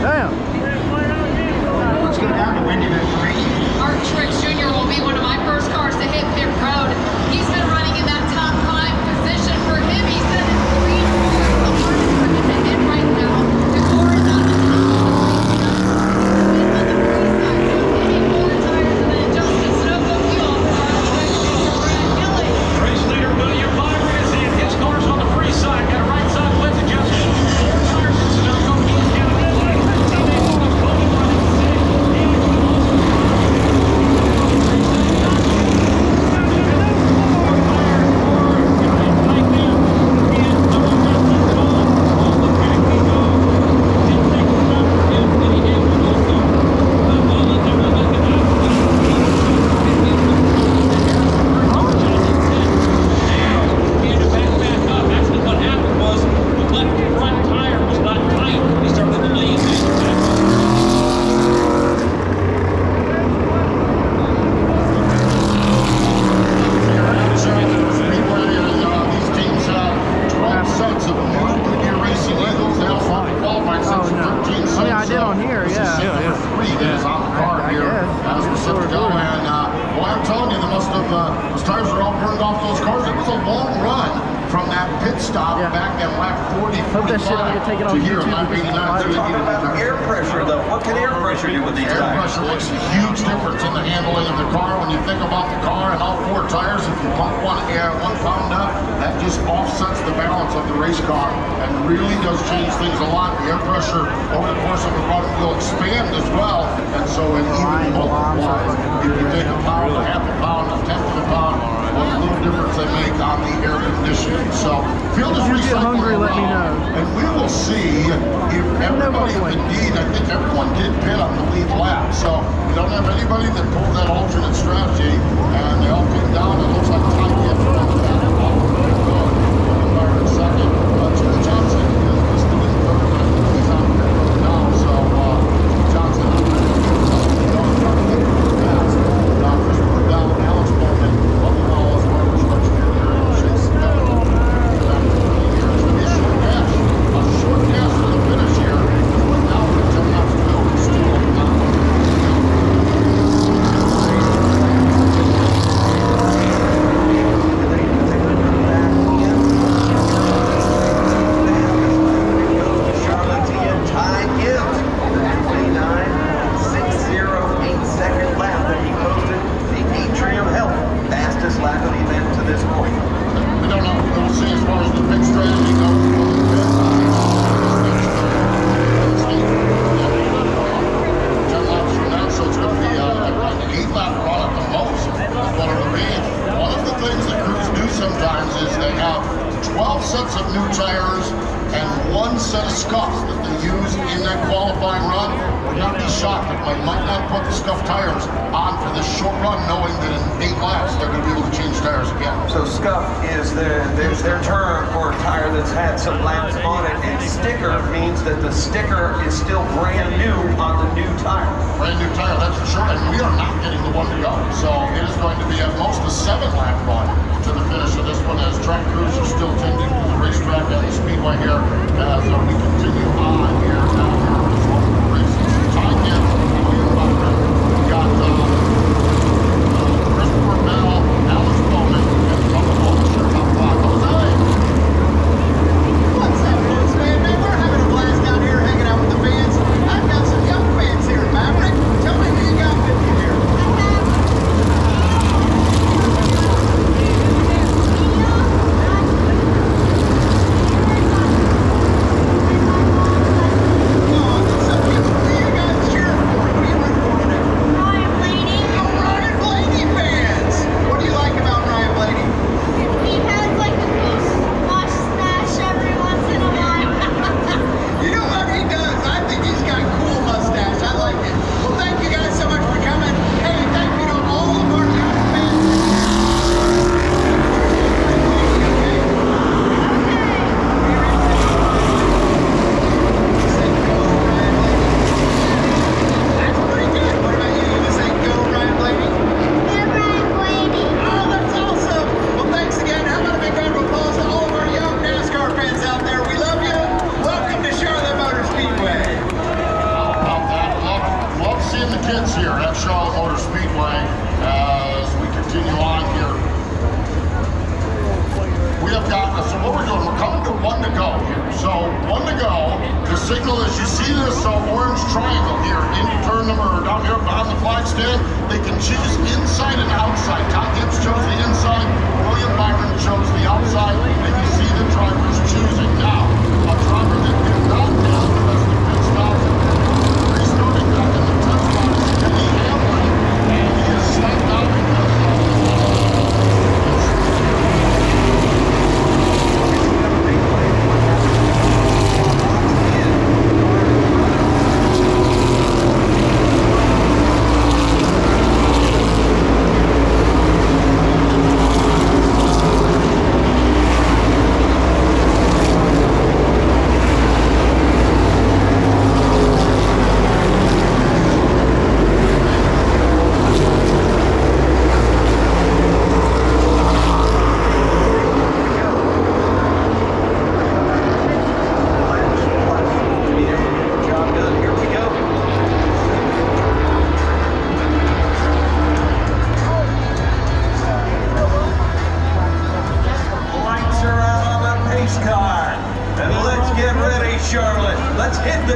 Damn. Let's go down to Windy McBreen. Art Trick Jr. will be one of my first cars to hit pit road. He's been will expand as well, and so it even multiplies. If you take a pound, a half a pound, a tenth of a pound, what a little difference they make on the air conditioning. So field is recycling hungry, let me know. and we will see if everybody, if indeed, I think everyone did pin on the lead lap. So we don't have anybody that pulled that alternate strategy, and they all came down. It looks like time difference. Thank you.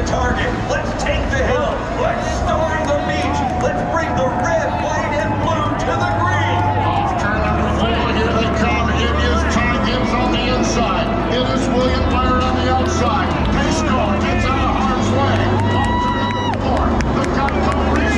target. Let's take the hill. Let's storm the beach. Let's bring the red, white, and blue to the green. Off Carolina football, here they come. It is Ty Gibbs on the inside. It is William Byron on the outside. They score. Gets out of harm's way. Off the court. The Cubs